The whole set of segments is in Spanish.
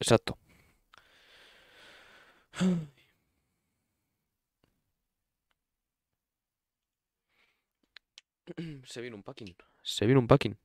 Exacto. Se viene un packing. Se viene un packing.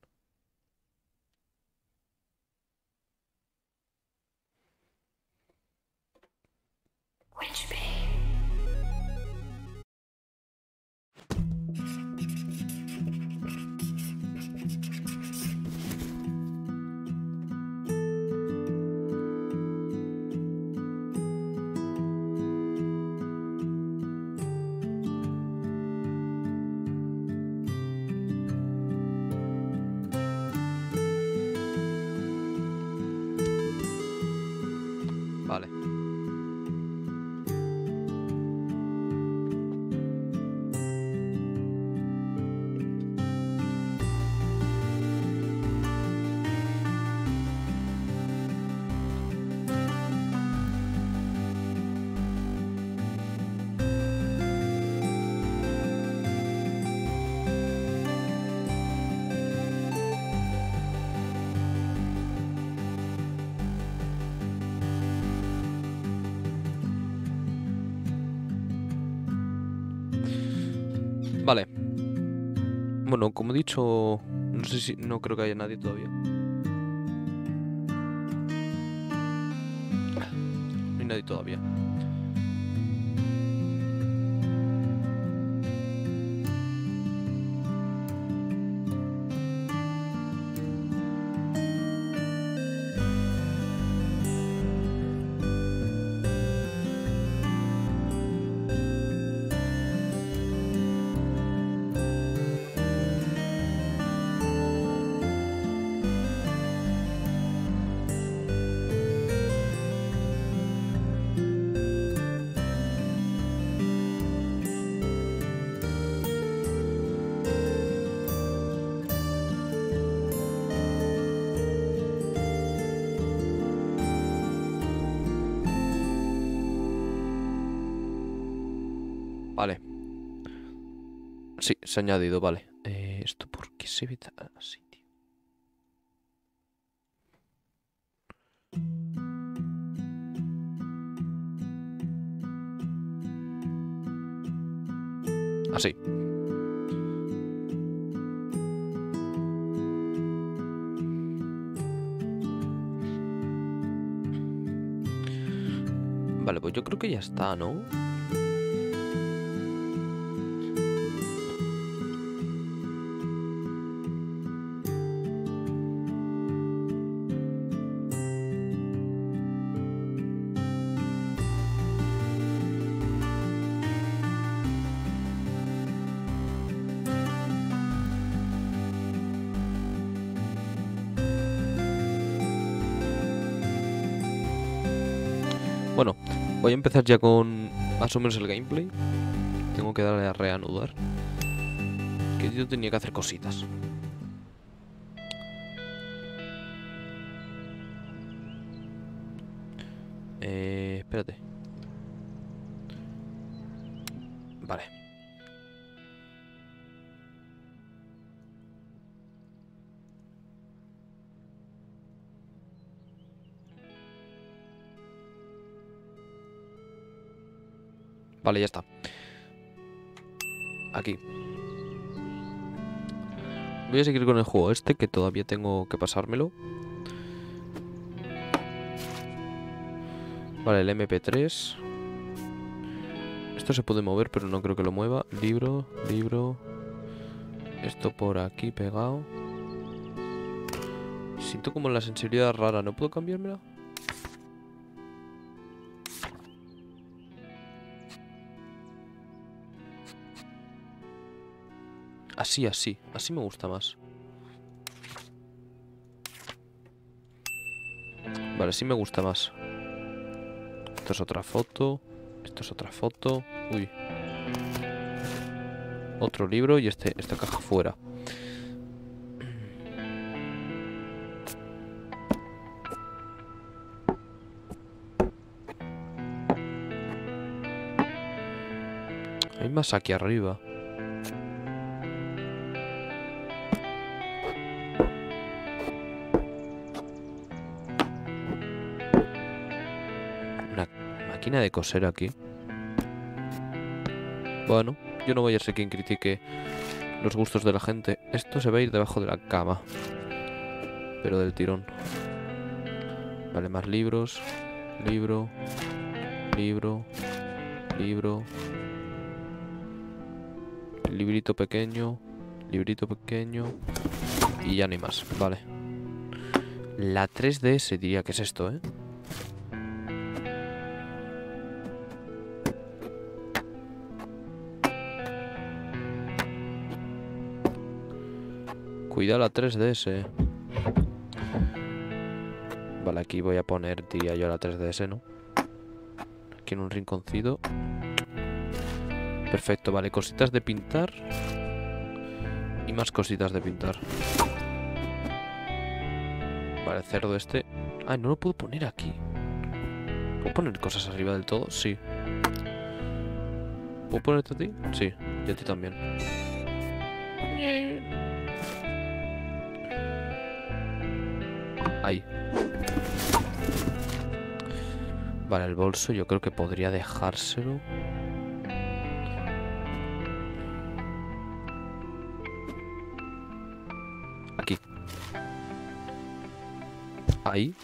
Vale. Bueno, como he dicho, no sé si no creo que haya nadie todavía. No hay nadie todavía. Se ha añadido, vale. Eh, ¿Esto por qué se tan así, tío? Así. Vale, pues yo creo que ya está, ¿no? Voy a empezar ya con más o menos el gameplay. Tengo que darle a reanudar. Que yo tenía que hacer cositas. Vale, ya está. Aquí. Voy a seguir con el juego este, que todavía tengo que pasármelo. Vale, el MP3. Esto se puede mover, pero no creo que lo mueva. Libro, libro. Esto por aquí pegado. Siento como la sensibilidad rara. ¿No puedo cambiármela? Así, así. Así me gusta más. Vale, sí me gusta más. Esto es otra foto. Esto es otra foto. Uy. Otro libro y este, esta caja fuera. Hay más aquí arriba. De coser aquí. Bueno, yo no voy a ser quien critique los gustos de la gente. Esto se va a ir debajo de la cama. Pero del tirón. Vale, más libros. Libro. Libro. Libro. Librito pequeño. Librito pequeño. Y ya hay más. Vale. La 3DS diría que es esto, ¿eh? Cuidado la 3DS. Vale, aquí voy a poner, diría yo, la 3DS, ¿no? Aquí en un rinconcito. Perfecto, vale, cositas de pintar. Y más cositas de pintar. Vale, cerdo este. Ay, no lo puedo poner aquí. ¿Puedo poner cosas arriba del todo? Sí. ¿Puedo ponerte a ti? Sí, y a ti también. Ahí. Vale, el bolso yo creo que podría dejárselo. Aquí. Ahí.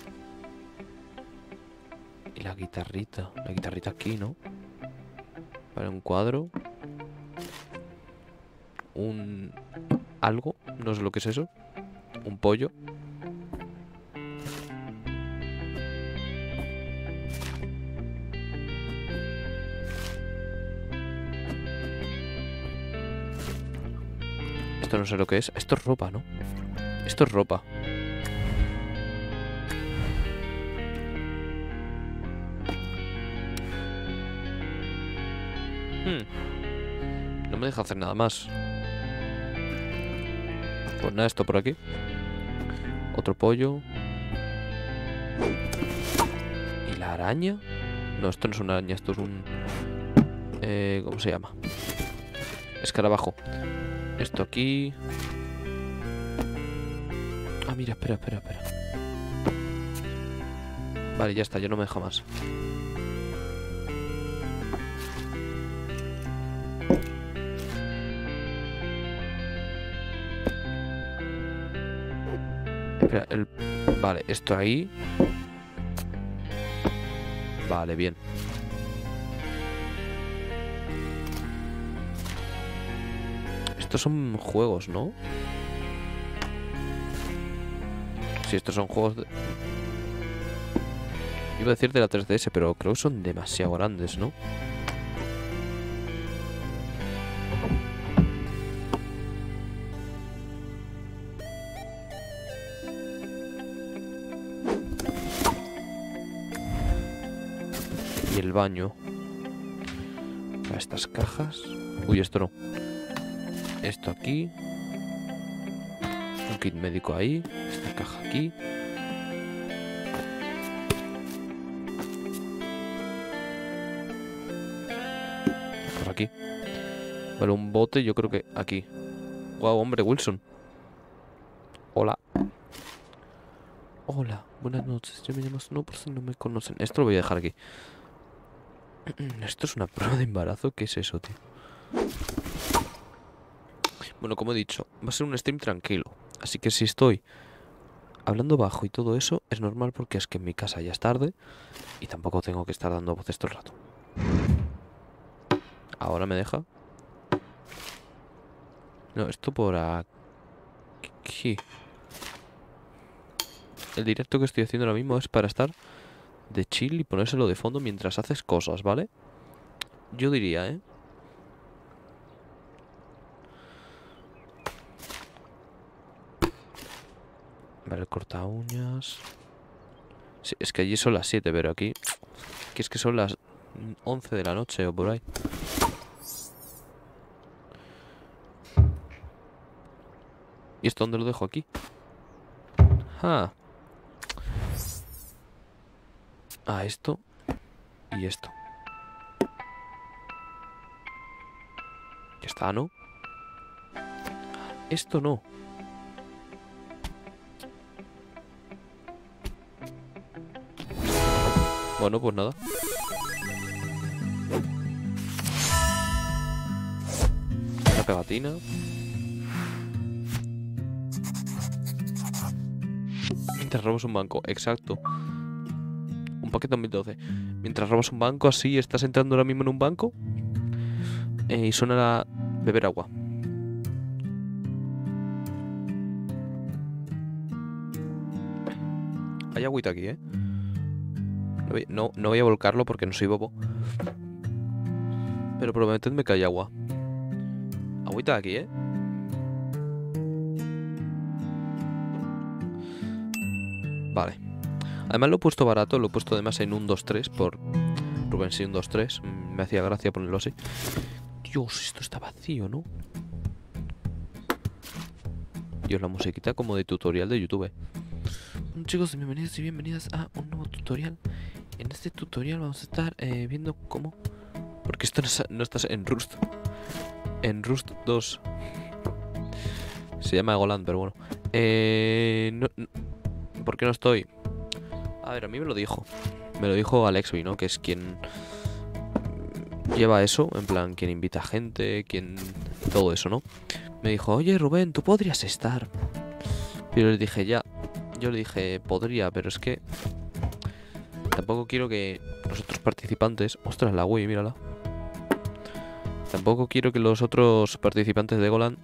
Y la guitarrita. La guitarrita aquí, ¿no? Vale, un cuadro. Un... Algo. No sé lo que es eso. Un pollo. Esto no sé lo que es. Esto es ropa, ¿no? Esto es ropa. Hmm. No me deja hacer nada más. Pues nada, esto por aquí. Otro pollo. ¿Y la araña? No, esto no es una araña, esto es un... Eh, ¿Cómo se llama? Escarabajo. Esto aquí. Ah, mira, espera, espera, espera. Vale, ya está, ya no me deja más. Espera, el... Vale, esto ahí. Vale, bien. Estos son juegos, ¿no? Sí, estos son juegos de... Iba a decir de la 3DS, pero creo que son demasiado grandes, ¿no? Y el baño. Para estas cajas. Uy, esto no. Esto aquí. Un kit médico ahí. Esta caja aquí. Por aquí. Vale, un bote yo creo que aquí. Wow, hombre, Wilson. Hola. Hola, buenas noches. Yo me llamo Snow por si no me conocen. Esto lo voy a dejar aquí. Esto es una prueba de embarazo. ¿Qué es eso, tío? Bueno, como he dicho, va a ser un stream tranquilo. Así que si estoy hablando bajo y todo eso, es normal porque es que en mi casa ya es tarde y tampoco tengo que estar dando voces todo el rato. Ahora me deja. No, esto por aquí. El directo que estoy haciendo ahora mismo es para estar de chill y ponérselo de fondo mientras haces cosas, ¿vale? Yo diría, ¿eh? Vale, corta uñas. Sí, es que allí son las 7, pero aquí... Aquí es que son las 11 de la noche o por ahí. ¿Y esto dónde lo dejo? Aquí. Ah. Ah, esto. Y esto. Ya está, ¿no? Esto no. Bueno, pues nada. Una pegatina. Mientras robas un banco, exacto. Un paquete 2012. Mientras robas un banco así, estás entrando ahora mismo en un banco. Eh, y suena la beber agua. Hay agüita aquí, ¿eh? No no, voy a volcarlo porque no soy bobo. Pero prometedme que hay agua. Agüita aquí, ¿eh? Vale. Además lo he puesto barato, lo he puesto además en un 2-3 por Rubén sí, un 2-3. Mm, Me hacía gracia ponerlo así. Dios, esto está vacío, ¿no? Dios, la musiquita como de tutorial de YouTube. Bueno, chicos, bienvenidos y bienvenidas a un nuevo tutorial. En este tutorial vamos a estar eh, viendo cómo... Porque esto no, no estás en Rust. En Rust 2. Se llama Goland, pero bueno. Eh, ¿Por qué no estoy? A ver, a mí me lo dijo. Me lo dijo Alexby, ¿no? Que es quien lleva eso, en plan, quien invita gente, quien... Todo eso, ¿no? Me dijo, oye Rubén, tú podrías estar. Pero le dije, ya. Yo le dije, podría, pero es que... Tampoco quiero que los otros participantes... Ostras, la Wii, mírala. Tampoco quiero que los otros participantes de Golan...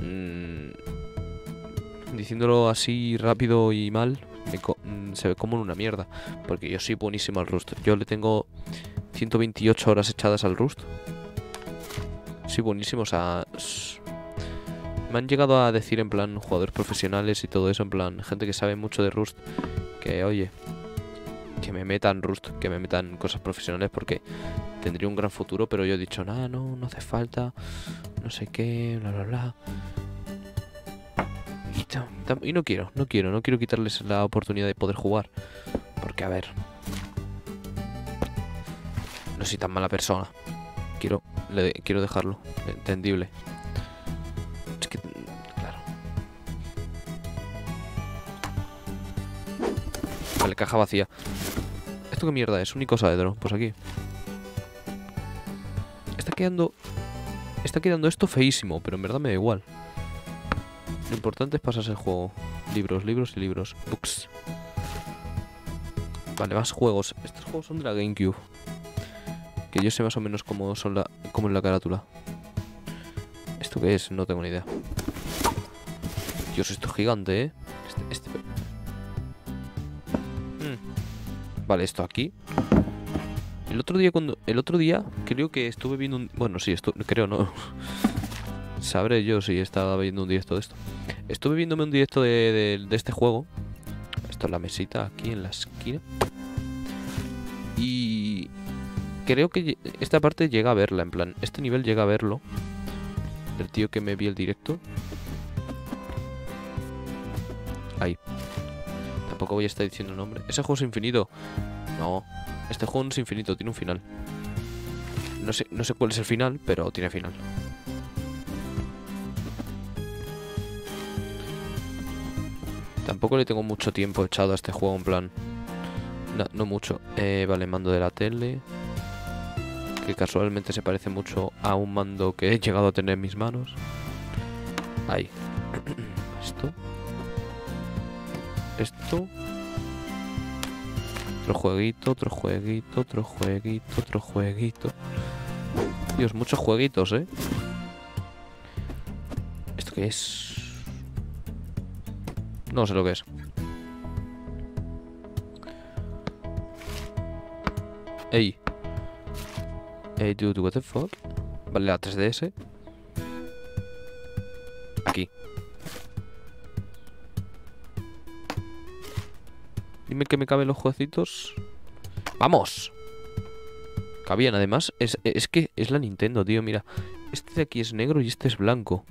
mm, diciéndolo así rápido y mal, mm, se ve como una mierda. Porque yo soy buenísimo al Rust. Yo le tengo 128 horas echadas al Rust. Soy buenísimo, o sea... Me han llegado a decir en plan jugadores profesionales y todo eso, en plan gente que sabe mucho de Rust, que oye, que me metan Rust, que me metan cosas profesionales porque tendría un gran futuro, pero yo he dicho, nada, no, no hace falta, no sé qué, bla, bla, bla. Y, no quiero, no quiero, no quiero quitarles la oportunidad de poder jugar. Porque, a ver, no soy tan mala persona. Quiero, quiero dejarlo entendible. Caja vacía. ¿Esto qué mierda es? Un icosaedro. Pues aquí. Está quedando... Está quedando esto feísimo, pero en verdad me da igual. Lo importante es pasarse el juego. Libros, libros y libros. Books. Vale, más juegos. Estos juegos son de la GameCube. Que yo sé más o menos cómo son la, cómo es la carátula. ¿Esto qué es? No tengo ni idea. Dios, esto es gigante, ¿eh? Este, este... Vale, esto aquí. El otro día cuando... El otro día creo que estuve viendo un... Bueno, sí, esto... Creo, no. Sabré yo si estaba viendo un directo de esto. Estuve viéndome un directo de, de- este juego. Esto es la mesita aquí en la esquina. Y creo que esta parte llega a verla, en plan, este nivel llega a verlo. El tío que me vi el directo. Ahí. Tampoco voy a estar diciendo el nombre. Ese juego es infinito. No. Este juego no es infinito, tiene un final. No sé, no sé cuál es el final, pero tiene final. Tampoco le tengo mucho tiempo echado a este juego, en plan. No, no mucho. Eh, vale, mando de la tele. Que casualmente se parece mucho a un mando que he llegado a tener en mis manos. Ahí. Esto. Esto. Otro jueguito, otro jueguito, otro jueguito, otro jueguito. Dios, muchos jueguitos, ¿eh? ¿Esto qué es? No sé lo que es. Ey. Ey, dude, what the fuck? Vale, la 3DS. Dime que me caben los jueguecitos. ¡Vamos! Cabían, además. Es, es que es la Nintendo, tío. Mira. Este de aquí es negro y este es blanco.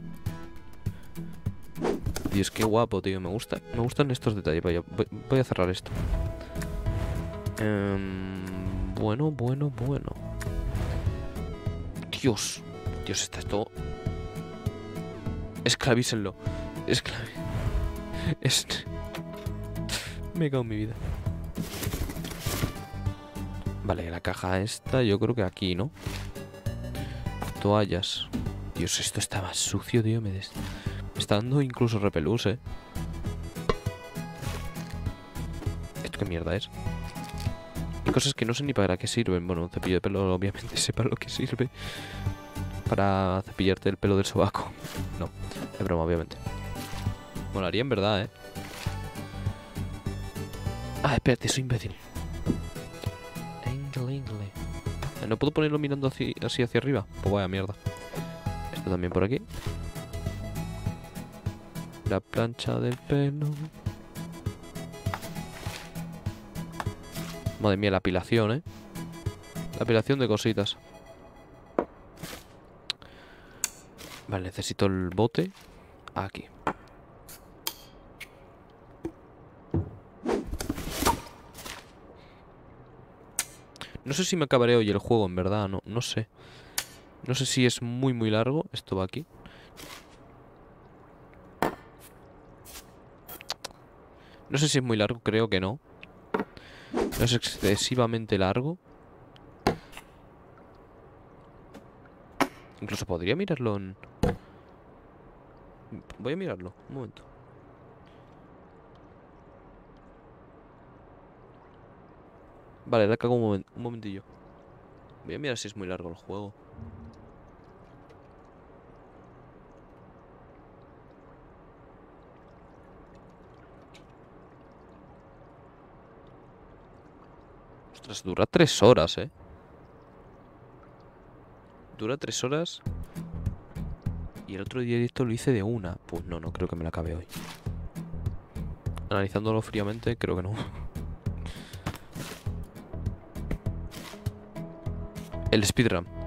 Dios, qué guapo, tío. Me gusta. Me gustan estos detalles. Voy, a cerrar esto. Em, bueno, bueno, bueno. Dios. Dios, está esto. Esclavícenlo. Esclavi... Es... Me cago en mi vida. Vale, la caja esta, yo creo que aquí, ¿no? toallas. Dios, esto está más sucio, tío. Me, des- me está dando incluso repelús, eh. ¿Esto qué mierda es? Hay cosas que no sé ni para qué sirven. Bueno, un cepillo de pelo obviamente sé para lo que sirve. Para cepillarte el pelo del sobaco. No, es broma, obviamente. Molaría en verdad, eh. Ah, espérate, soy imbécil. ¿No puedo ponerlo mirando así, así hacia arriba? Pues vaya mierda. Esto también por aquí. La plancha del pelo. Madre mía, la apilación, ¿eh? La apilación de cositas. Vale, necesito el bote. Aquí. No sé si me acabaré hoy el juego, en verdad, no, no sé. No sé si es muy, muy largo. Esto va aquí. No sé si es muy largo, creo que no. No es excesivamente largo. Incluso podría mirarlo en... Voy a mirarlo, un momento. Vale, le cago un, momen- un momentillo. Voy a mirar si es muy largo el juego. Ostras, dura tres horas, eh. Dura tres horas. Y el otro día esto lo hice de una. Pues no, no creo que me la acabe hoy. Analizándolo fríamente, creo que no. El speedrun.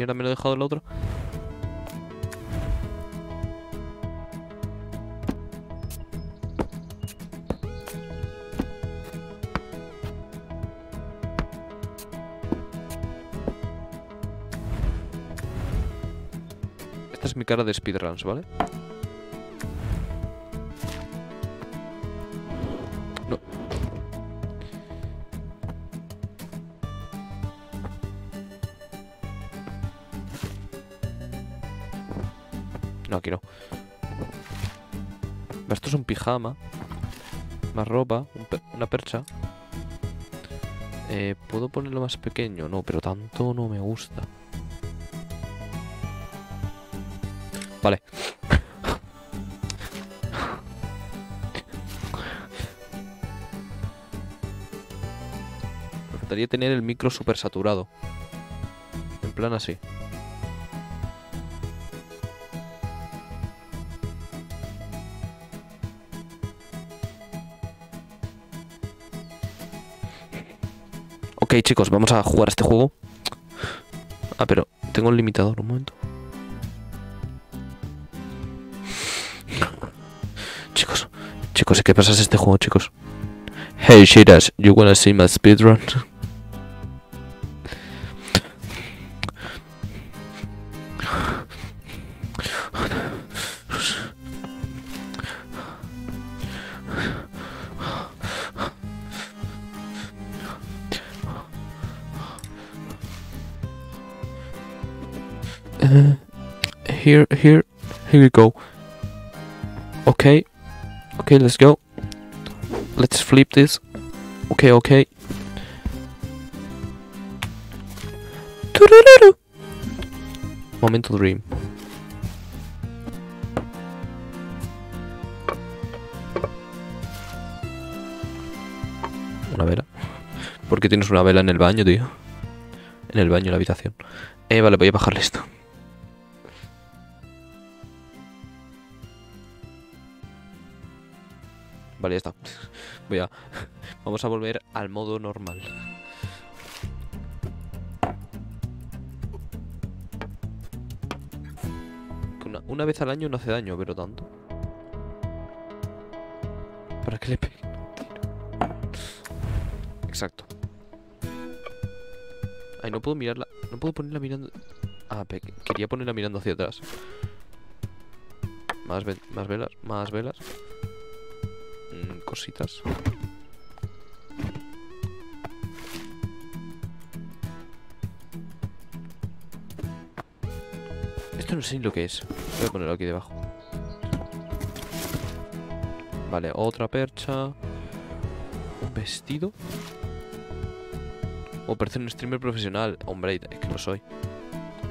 Mierda, me lo he dejado el otro. Esta es mi cara de speedruns, ¿vale? Pijama. Más ropa. una percha. Eh, ¿Puedo ponerlo más pequeño? No, pero tanto no me gusta. Vale. Me faltaría tener el micro super saturado. En plan así. Ok, chicos, vamos a jugar a este juego. Ah, pero tengo el limitador, un momento. Chicos, chicos, ¿qué pasa este juego, chicos? Hey, Shiras, you wanna see my speedrun? Here, here, here we go. Okay, okay, let's go. Let's flip this. Okay, okay. Momento dream. Una vela. ¿Por qué tienes una vela en el baño, tío? En el baño, en la habitación. Eh, vale, voy a bajarle esto. Vale, ya está. Voy a... Vamos a volver al modo normal. Una, una vez al año no hace daño, pero tanto. ¿Para que le tiro? Exacto. Ay, no puedo mirarla. No puedo ponerla mirando. Ah, quería ponerla mirando hacia atrás. Más, ve- más velas, más velas. Cositas. Esto no sé ni lo que es. Voy a ponerlo aquí debajo. Vale, otra percha. Un vestido. O parece un streamer profesional. Hombre, es que lo soy.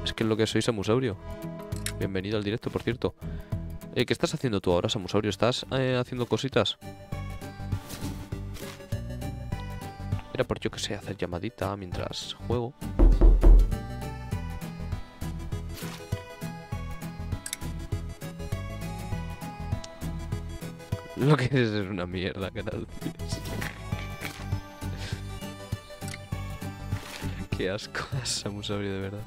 Es que es lo que soy, Samusaurio. Bienvenido al directo, por cierto. Eh, ¿Qué estás haciendo tú ahora, Samusaurio? ¿Estás eh, haciendo cositas? Por yo que sé, hacer llamadita mientras juego. Lo que es es una mierda, gracias. Qué asco, Samusaurio, de verdad.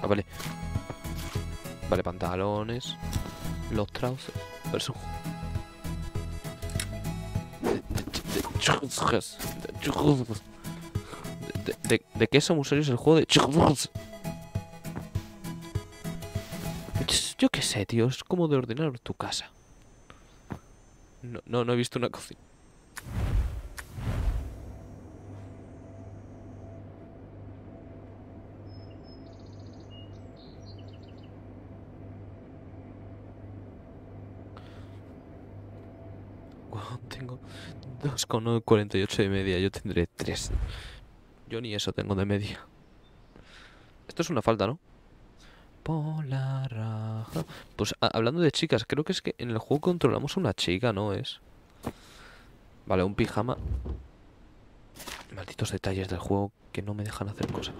Ah, vale. Vale, pantalones. Los trousers. ¿De, de, de qué Samusaurio es el juego de... Yo qué sé, tío. Es como de ordenar tu casa. No, no, no he visto una cocina. Guau, tengo 2,48 de media. Yo tendré 3. Yo ni eso tengo de media. Esto es una falta, ¿no? Por la raja. Pues a- hablando de chicas, creo que es que en el juego controlamos una chica, ¿no es? Vale, un pijama. Malditos detalles del juego que no me dejan hacer cosas.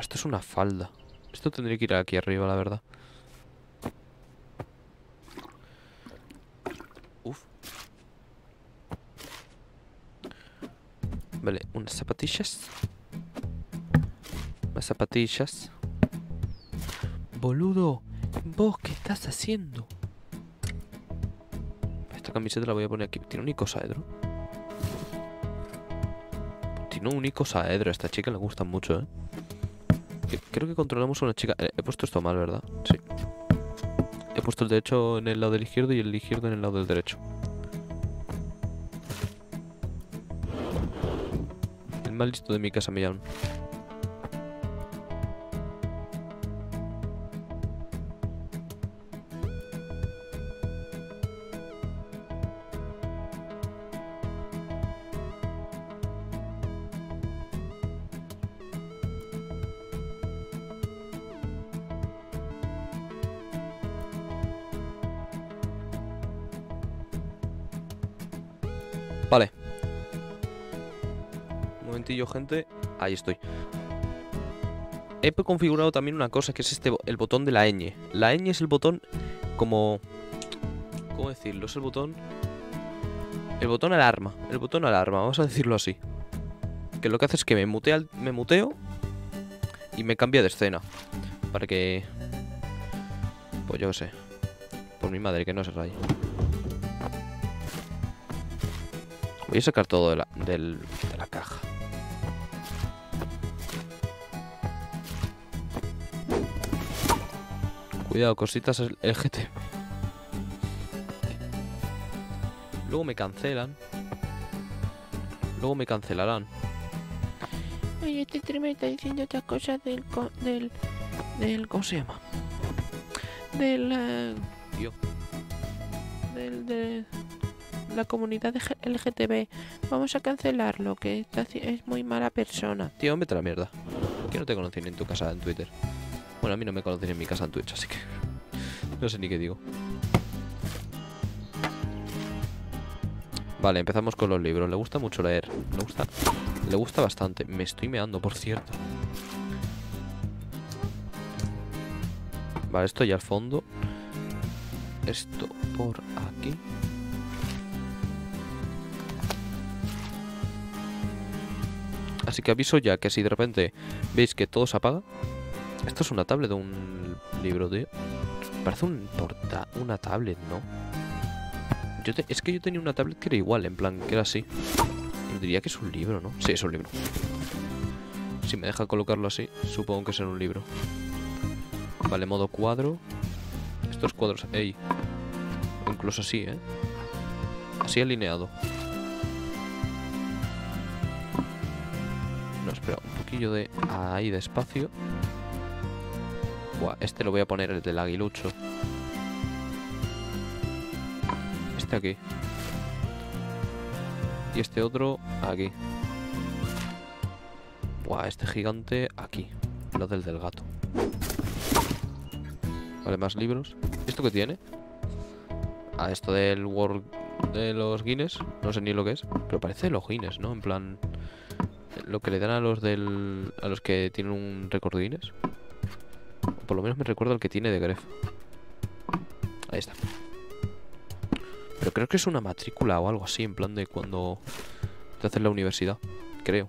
Esto es una falda. Esto tendría que ir aquí arriba, la verdad. Uf. Vale, unas zapatillas. Unas zapatillas. Boludo, ¿vos qué estás haciendo? Esta camiseta la voy a poner aquí. Tiene un icosaedro. Tiene un icosaedro. A esta chica le gusta mucho, ¿eh? Creo que controlamos a una chica. Eh, He puesto esto mal, ¿verdad? Sí. He puesto el derecho en el lado del izquierdo y el izquierdo en el lado del derecho. El más listo de mi casa me llaman. Gente. Ahí estoy. He configurado también una cosa que es este, el botón de la ñ. La ñ es el botón como... ¿Cómo decirlo? Es el botón... El botón alarma. El botón alarma, vamos a decirlo así. Que lo que hace es que me, mutea me muteo y me cambia de escena. Para que... Pues yo sé. Por mi madre, que no se raye. Voy a sacar todo de la, del- de la Cuidado, cositas el- LGTB. Luego me cancelan. Luego me cancelarán. Oye, este stream está diciendo otras cosas del, co- del, del, ¿cómo se llama? Del, eh, Tío. del, de la comunidad de LGTB. Vamos a cancelarlo, que está haci- es muy mala persona. Tío, vete a la mierda. Que no te conocen en tu casa en Twitter. Bueno, a mí no me conocen en mi casa en Twitch, así que... No sé ni qué digo. Vale, empezamos con los libros. Le gusta mucho leer. Le gusta, le gusta bastante. Me estoy meando, por cierto. Vale, esto ya al fondo. Esto por aquí. Así que aviso ya que si de repente veis que todo se apaga. Esto es una tablet de un libro, tío. Parece un porta una tablet, ¿no? Es que yo tenía una tablet que era igual, en plan, que era así. Yo diría que es un libro, ¿no? Sí, es un libro. Si me deja colocarlo así, supongo que será un libro. Vale, modo cuadro. Estos cuadros, ey. O incluso así, ¿eh? Así alineado. No, espera, un poquillo de... Ahí, de espacio. Este lo voy a poner el del aguilucho. Este aquí. Y este otro aquí. Buah, este gigante aquí. Lo del del gato. Vale, más libros. ¿Esto qué tiene? Ah, esto del World de los Guinness. No sé ni lo que es. Pero parece los Guinness, ¿no? En plan. Lo que le dan a los del. a los que tienen un récord Guinness. Por lo menos me recuerda al que tiene de Gref. Ahí está. Pero creo que es una matrícula o algo así, en plan de cuando te haces la universidad. Creo.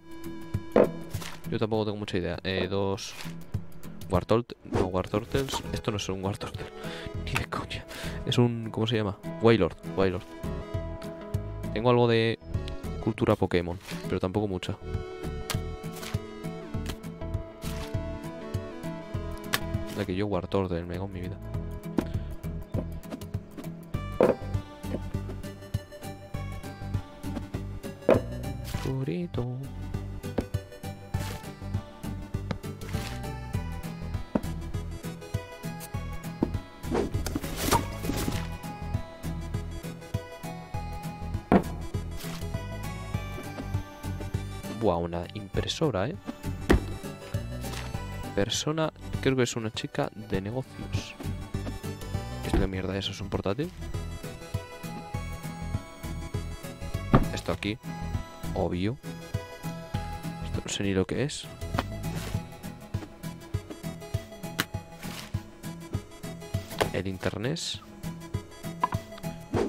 Yo tampoco tengo mucha idea. Eh, dos. Wartort. No, Wartortles. Esto no es un Wartortle. Ni de coña. Es un. ¿Cómo se llama? Wailord. Wailord. Tengo algo de cultura Pokémon, pero tampoco mucha. Que yo Wartortle, me cago en mi vida. Una impresora, ¿eh? Persona, creo que es una chica de negocios. ¿Esto qué mierda es? ¿Es un portátil? Esto aquí, obvio. Esto no sé ni lo que es. El internet.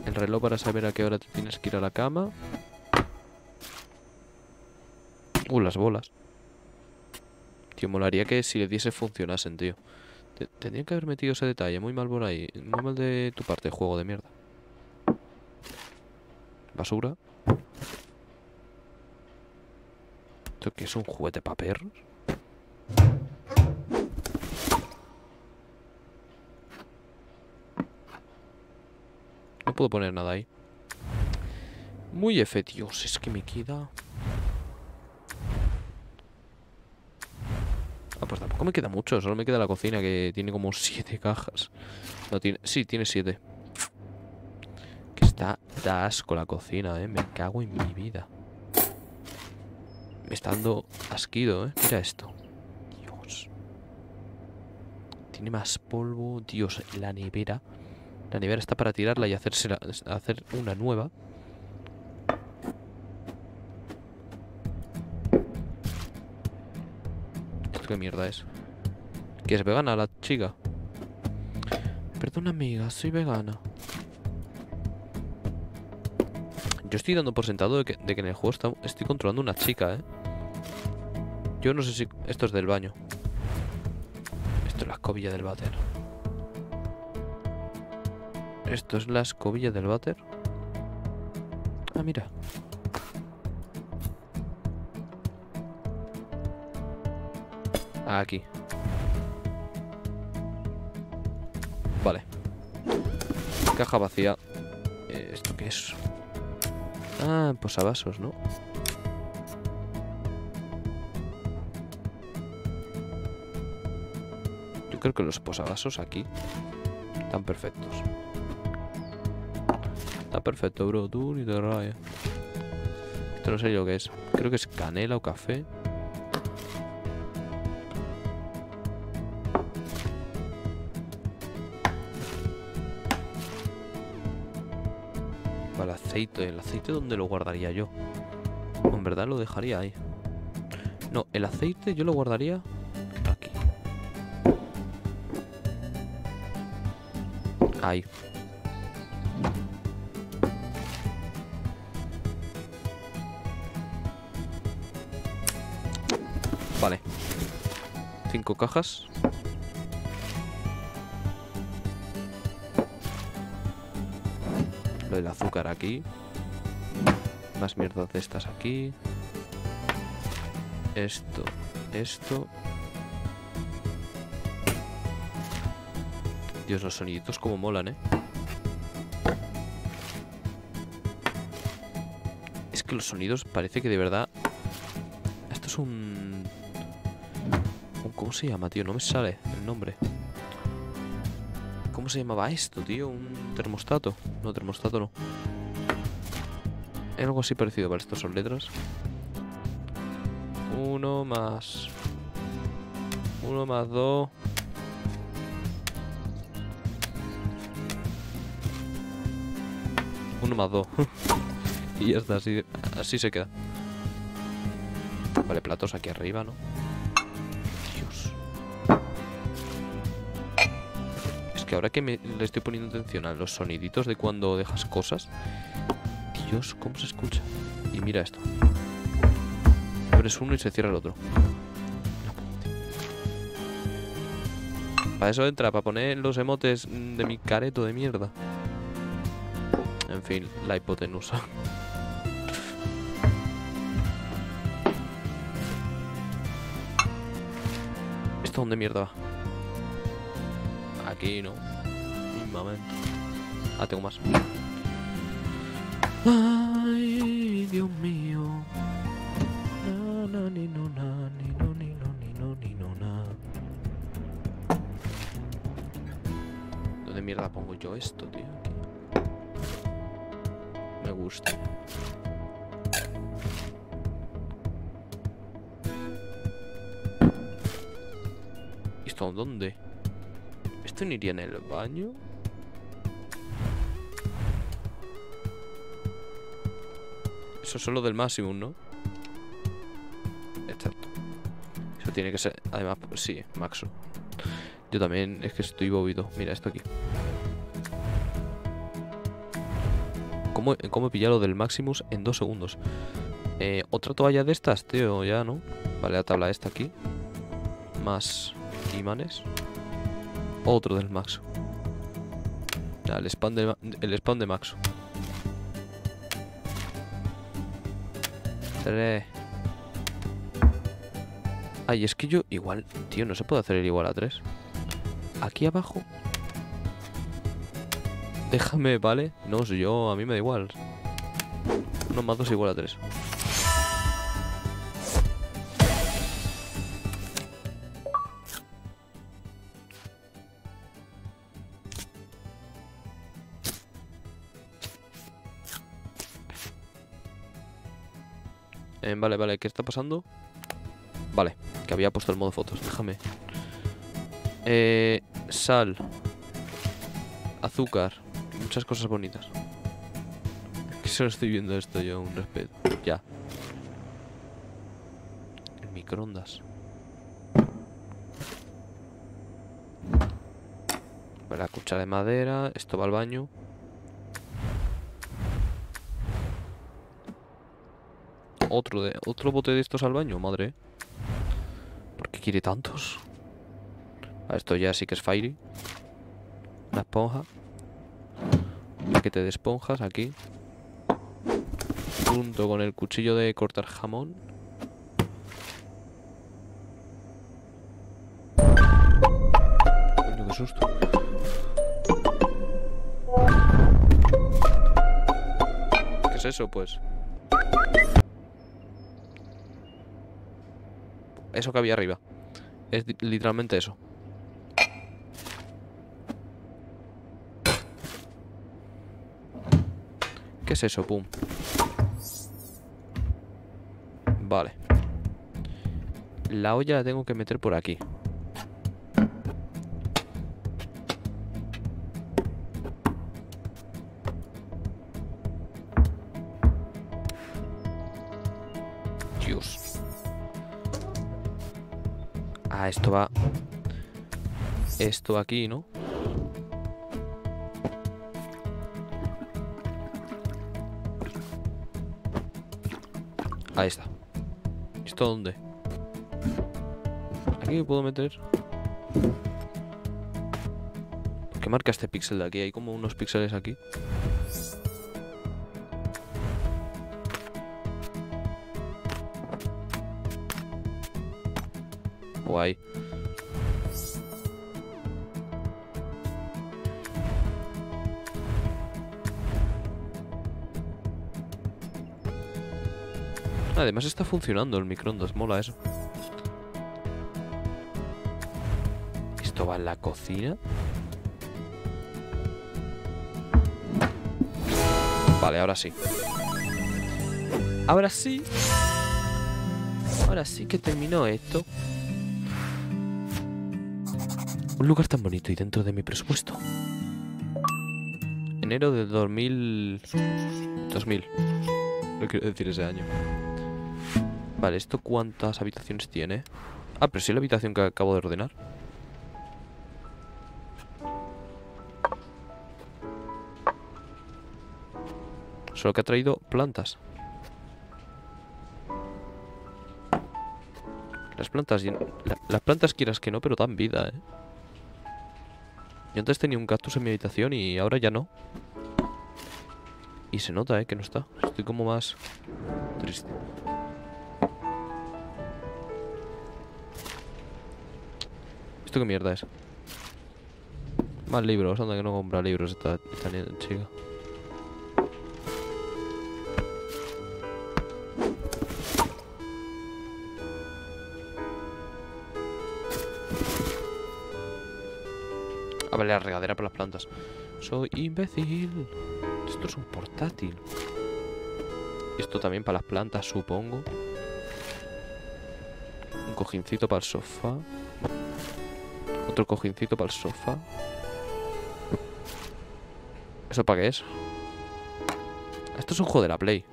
El reloj para saber a qué hora te tienes que ir a la cama. Uh, las bolas. Tío, molaría que si le diese funcionasen, tío. Te- Tendrían que haber metido ese detalle. Muy mal por ahí. Muy mal de tu parte, juego de mierda. Basura. ¿Esto qué es un juguete para perros? No puedo poner nada ahí. Muy Dios, es que me queda... Ah, pues tampoco me queda mucho, solo me queda la cocina que tiene como siete cajas. No tiene... Sí, tiene siete. Que está... Da asco la cocina, eh. Me cago en mi vida. Me está dando asquido, eh. Mira esto. Dios. Tiene más polvo. Dios, la nevera. La nevera está para tirarla y hacérsela, hacer una nueva. ¿Esto qué mierda es? ¿Que es vegana la chica? Perdona amiga, soy vegana. Yo estoy dando por sentado de que, de que en el juego estoy controlando una chica, ¿eh? Yo no sé si... Esto es del baño. Esto es la escobilla del váter. Esto es la escobilla del váter. Ah, mira. Ah, aquí. Caja vacía. Eh, ¿Esto qué es? Ah, posavasos, ¿no? Yo creo que los posavasos aquí están perfectos. Está perfecto, bro. Tú ni te rayas. Esto no sé lo que es. Creo que es canela o café. Aceite. ¿El aceite dónde lo guardaría yo? En verdad lo dejaría ahí. No, el aceite yo lo guardaría aquí. Ahí. Vale. Cinco cajas. Lo del azúcar aquí. Más mierdas de estas aquí. Esto, esto. Dios, los soniditos como molan, ¿eh? Es que los sonidos parece que de verdad... Esto es un... un- ¿Cómo se llama, tío? No me sale el nombre. ¿Cómo se llamaba esto, tío? Un termostato. No, termostato no. Algo así parecido. Vale, estos son letras. Uno más. Uno más dos. Uno más dos. y ya está, así, así se queda. Vale, platos aquí arriba, ¿no? Que ahora que le estoy poniendo atención a los soniditos de cuando dejas cosas. Dios, ¿cómo se escucha? Y mira esto. Abres uno y se cierra el otro. Para eso entra, para poner los emotes de mi careto de mierda. En fin, la hipotenusa. ¿Esto dónde mierda va? Aquí, ¿no? Mismamente. Ah, tengo más. Ay, Dios mío. Na, na, ni, no, na, ni, no, ni, no, ni, no, ni, no, na. ¿Dónde mierda pongo yo esto, tío? Aquí. Me gusta. ¿Y esto dónde? ¿Esto no iría en el baño? Eso es solo del máximo, ¿no? Exacto. Eso tiene que ser... Además, sí, Maxo. Yo también es que estoy bobido. Mira esto aquí. ¿Cómo, cómo he pillado lo del Maximus en dos segundos? Eh, ¿Otra toalla de estas, tío? Ya, ¿no? Vale, la tabla esta aquí. Más imanes. Otro del Maxo. Ya, el spam de, el spam de Maxo. Tres. Ay, es que yo igual... Tío, no se puede hacer el igual a 3. Aquí abajo... Déjame, ¿vale? No, si yo... A mí me da igual. Uno más dos igual a 3. Vale, vale, ¿qué está pasando? Vale, que había puesto el modo fotos, déjame. Eh, sal. Azúcar. Muchas cosas bonitas. Que solo estoy viendo esto yo, un respeto. Ya. El microondas. La cuchara de madera. Esto va al baño. Otro de otro bote de estos al baño, madre. ¿Por qué quiere tantos? Ah, esto ya sí que es fiery. Una esponja. Un paquete de esponjas aquí. Junto con el cuchillo de cortar jamón. Coño, qué susto. ¿Qué es eso, pues? Eso que había arriba. Es literalmente eso. ¿Qué es eso? Pum. Vale. La olla la tengo que meter por aquí. Esto va... Esto aquí, ¿no? Ahí está. ¿Esto dónde? ¿Aquí puedo meter? ¿Qué marca este píxel de aquí? Hay como unos píxeles aquí. Además está funcionando el microondas, mola eso. ¿Esto va en la cocina? Vale, ahora sí. Ahora sí. Ahora sí que terminó esto. Un lugar tan bonito y dentro de mi presupuesto. Enero de 2000... 2000. No quiero decir ese año. Vale, ¿esto cuántas habitaciones tiene? Ah, pero sí la habitación que acabo de ordenar. Solo que ha traído plantas. Las plantas... la- las plantas quieras que no, pero dan vida, ¿eh? Yo antes tenía un cactus en mi habitación y ahora ya no. Y se nota, ¿eh? Que no está. Estoy como más... Triste. ¿Esto qué mierda es? Más libros, anda que no compra libros esta, esta chica. A ver, la regadera para las plantas. Soy imbécil. Esto es un portátil. Esto también para las plantas, supongo. Un cojincito para el sofá. Otro cojincito para el sofá. ¿Eso para qué es? Esto es un juego de la Play.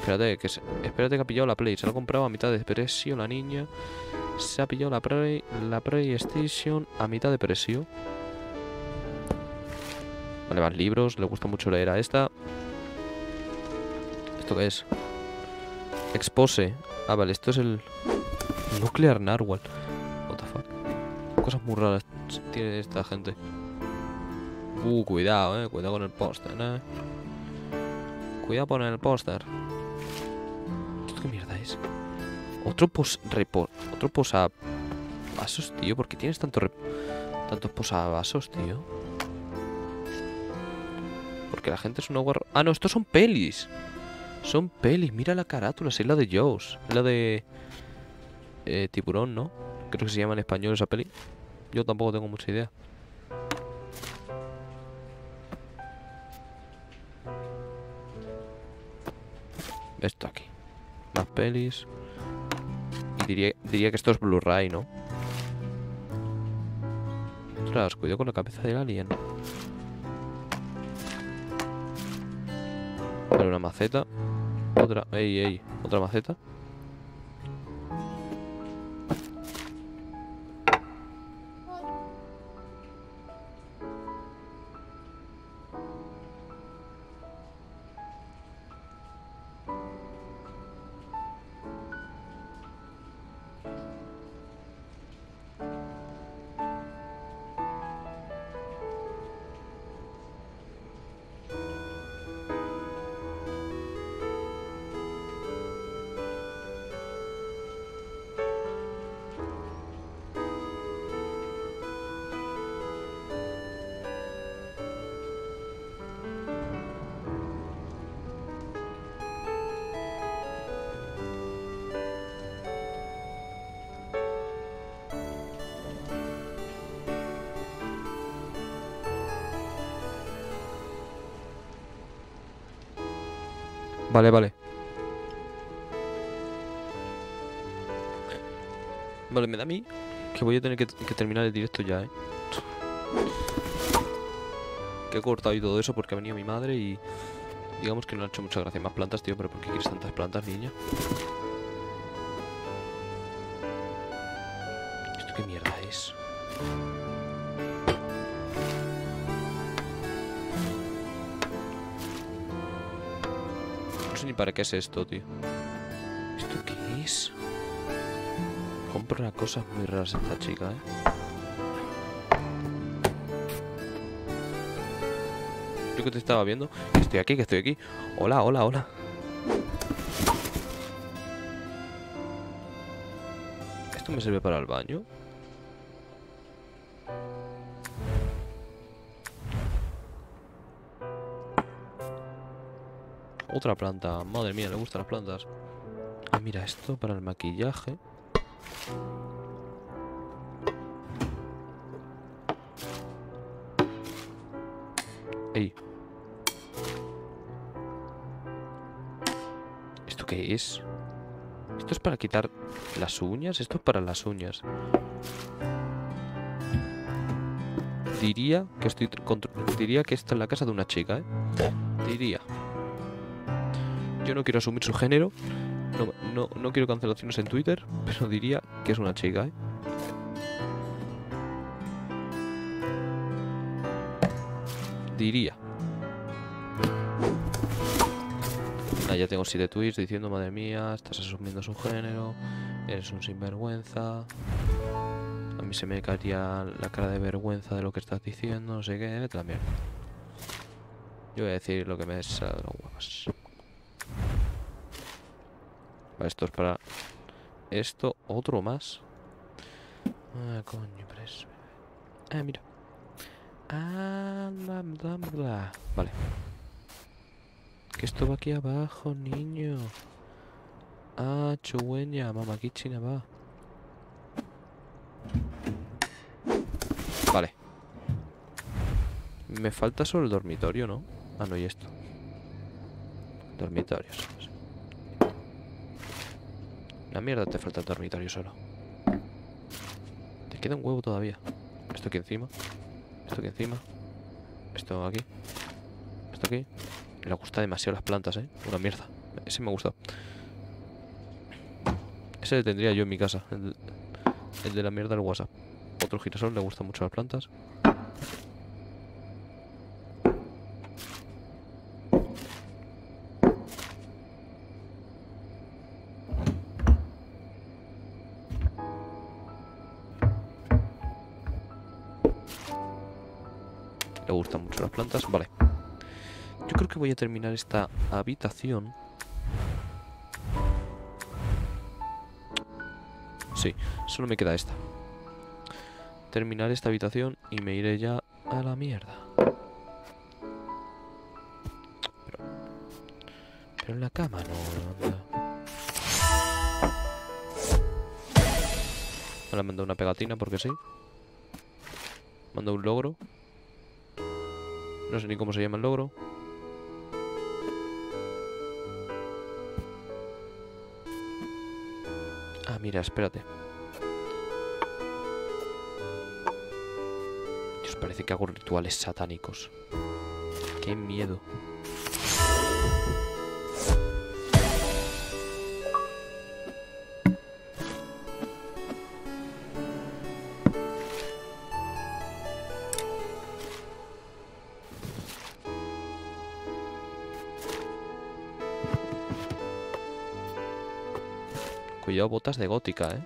Espérate, que se- espérate que ha pillado la Play. Se lo ha comprado a mitad de precio la niña. Se ha pillado la, Play, la PlayStation a mitad de precio. Vale, más libros. Le gusta mucho leer a esta. ¿Esto qué es? Expose. Ah, vale, esto es el... Nuclear Narwhal. Cosas muy raras tiene esta gente. Uh, cuidado, eh. Cuidado con el póster, eh. Cuidado con el póster. ¿Esto qué mierda es? Otro pos... Repo... Otro posa... Vasos, tío. ¿Por qué tienes tanto rep- tantos posavasos, tío? Porque la gente es una guarra... Ah, no, estos son pelis. Son pelis. Mira la carátula. Es la de Jaws. Es la de... Eh, tiburón, ¿no? Creo que se llama en español esa peli. Yo tampoco tengo mucha idea. Esto aquí. Más pelis. Y diría, diría que esto es Blu-ray, ¿no? Ostras, cuidado con la cabeza del alien. Vale, una maceta. Otra. Ey, ey. Otra maceta. Vale, vale. Vale, me da a mí que voy a tener que, terminar el directo ya, ¿eh? Que he cortado y todo eso porque ha venido mi madre y... Digamos que no ha hecho mucha gracia. Más plantas, tío, pero ¿por qué quieres tantas plantas, niña? qué mierda es? Ni para qué es esto, tío. ¿Esto qué es? Compra cosas muy raras esta chica, ¿eh? Que te estaba viendo. Que estoy aquí, que estoy aquí. Hola, hola, hola. ¿Esto me sirve para el baño? Otra planta. Madre mía, le gustan las plantas. Ah, mira, esto para el maquillaje. Ey. ¿Esto qué es? ¿Esto es para quitar las uñas? Esto es para las uñas. Diría que estoy diría que esta es la casa de una chica, ¿eh? Diría. Yo no quiero asumir su género. No, no, no quiero cancelaciones en Twitter, pero diría que es una chica, ¿eh? Diría. Ah, ya tengo siete tweets diciendo, madre mía, estás asumiendo su género, eres un sinvergüenza. A mí se me caería la cara de vergüenza de lo que estás diciendo, no sé qué, vete la mierda. Yo voy a decir lo que me sale de los huevos. Esto es para... Esto, otro más. Ah, coño, pero es... Ah, mira. Ah, bla, bla, bla. Vale. Que esto va aquí abajo, niño. Ah, chueña, mamá, aquí china va. Vale. Me falta solo el dormitorio, ¿no? Ah, no, y esto. Dormitorios. La mierda te falta el dormitorio solo. Te queda un huevo todavía. Esto aquí encima. Esto aquí encima. Esto aquí. Esto aquí. Le gusta demasiado las plantas, ¿eh? Una mierda. Ese me ha gustado. Ese le tendría yo en mi casa. El, el de la mierda del WhatsApp. Otro girasol le gustan mucho las plantas. Terminar esta habitación. Sí, solo me queda esta. Terminar esta habitación y me iré ya a la mierda. Pero, en la cama no anda. Ahora mando una pegatina porque sí. Mando un logro. No sé ni cómo se llama el logro. Mira, espérate. Dios, parece que hago rituales satánicos. Qué miedo. Cuidado, botas de gótica, ¿eh?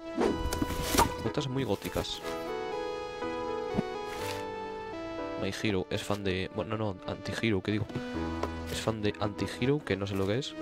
Botas muy góticas. My Hero es fan de... Bueno, no, no, Anti-Hero, ¿qué digo? Es fan de Anti-Hero, que no sé lo que es.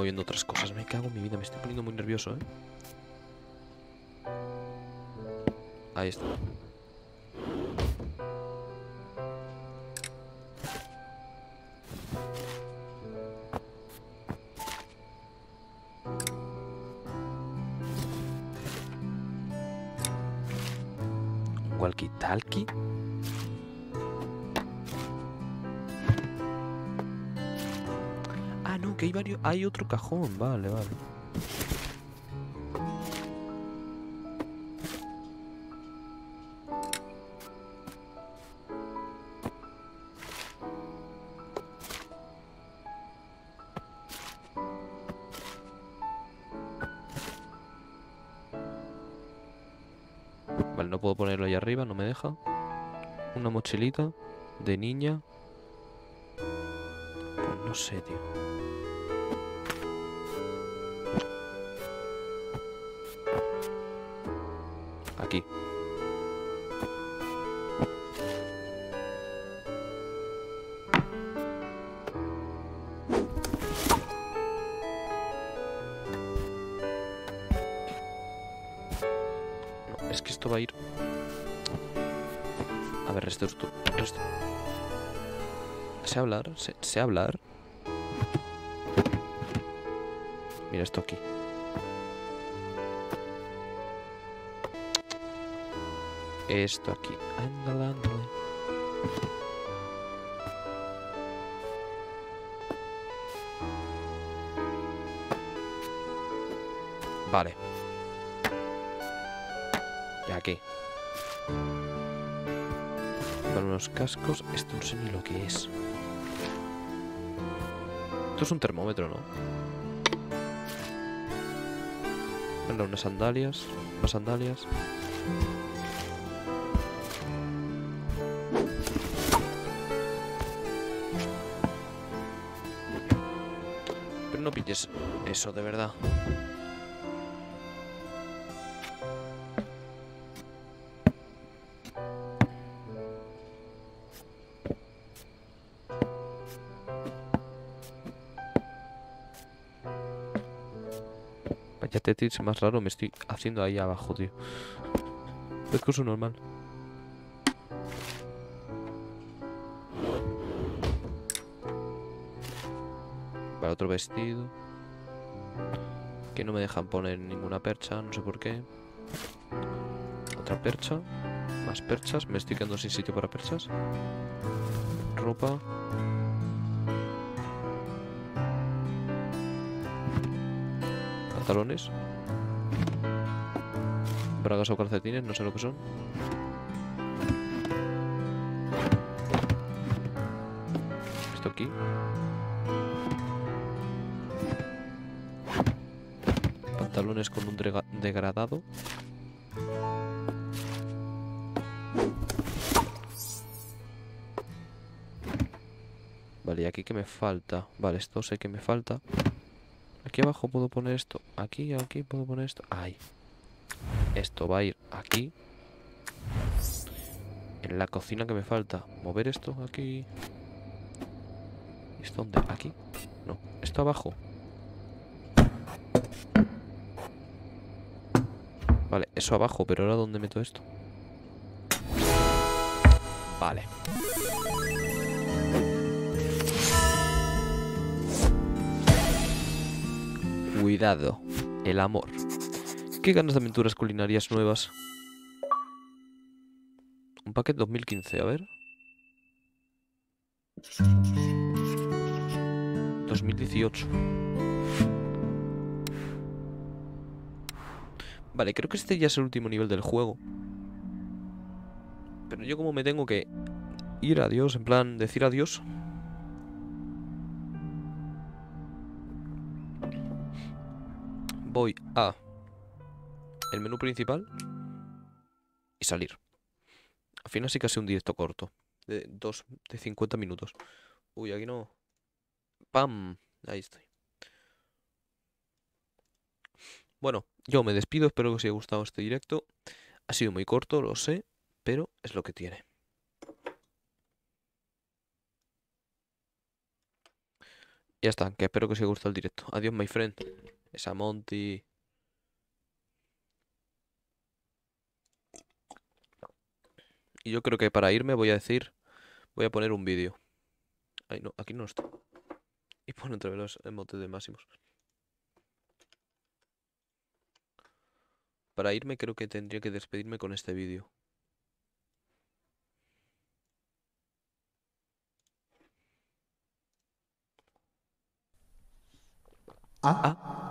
Moviendo otras cosas. Me cago en mi vida, me estoy poniendo muy nervioso, ¿eh? Ahí está. Hay otro cajón, vale, vale. Vale, no puedo ponerlo ahí arriba, no me deja. Una mochilita de niña. Pues no sé, tío. Aquí. Es que esto va a ir. A ver, esto esto. esto. ¿Sé hablar? ¿Sé, sé hablar? Mira esto aquí. Esto aquí. Ándale, ándale. Vale. Y aquí. Para unos cascos. Esto no sé ni lo que es. Esto es un termómetro, ¿no? Venga, unas sandalias. Más sandalias. Pilles eso, de verdad. Vaya Tetris más raro me estoy haciendo ahí abajo, tío. Percurso normal. Otro vestido. Que no me dejan poner ninguna percha, no sé por qué. Otra percha. Más perchas. Me estoy quedando sin sitio para perchas. Ropa. Pantalones. Bragas o calcetines, no sé lo que son. Esto aquí. Pantalones con un degradado. Vale, ¿y aquí qué me falta? Vale, esto sé que me falta. Aquí abajo puedo poner esto. Aquí, aquí puedo poner esto. Ahí. Esto va a ir aquí. En la cocina que me falta. Mover esto aquí. ¿Y ¿Esto dónde? ¿Aquí? No. Esto abajo. Eso abajo, pero ahora ¿dónde meto esto? Vale. Cuidado. El amor. ¿Qué ganas de aventuras culinarias nuevas? Un paquete 2015, a ver. 2018. Vale, creo que este ya es el último nivel del juego. Pero yo como me tengo que ir a Dios, en plan, decir adiós. Voy a el menú principal y salir. Al final sí que ha un directo corto. De, dos, de 50 minutos. Uy, aquí no. ¡Pam! Ahí estoy. Bueno, yo me despido. Espero que os haya gustado este directo. Ha sido muy corto, lo sé. Pero es lo que tiene. Ya está, que espero que os haya gustado el directo. Adiós, my friend. Esa Monty. Y yo creo que para irme voy a decir, voy a poner un vídeo. Ay, no, aquí no está. Y pone otra vez los emotes de máximos. para irme creo que tendría que despedirme con este vídeo. Ah. ah.